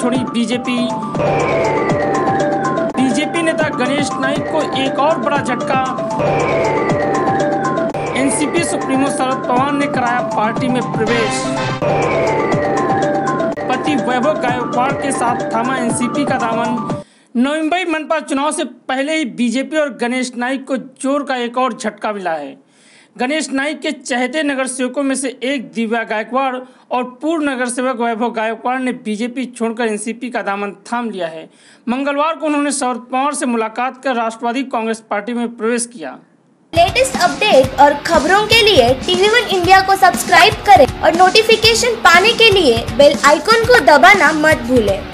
छोड़ी BJP BJP नेता गणेश नाइक को एक और बड़ा झटका। एनसीपी सुप्रीमो शरद पवार ने कराया पार्टी में प्रवेश। पति वैभव गायकवाड़ के साथ थामा एनसीपी का दामन। नवंबर मनपा चुनाव से पहले ही बीजेपी और गणेश नाइक को ज़ोर का एक और झटका मिला है। गणेश नाइक के चहते नगर सेवकों में से एक दिव्या गायकवाड़ और पूर्व नगर सेवक वैभव गायकवाड़ ने बीजेपी छोड़कर एनसीपी का दामन थाम लिया है। मंगलवार को उन्होंने शरद पवार से मुलाकात कर राष्ट्रवादी कांग्रेस पार्टी में प्रवेश किया। लेटेस्ट अपडेट और खबरों के लिए टीवी वन इंडिया को सब्सक्राइब करें और नोटिफिकेशन पाने के लिए बेल आइकॉन को दबाना मत भूलें।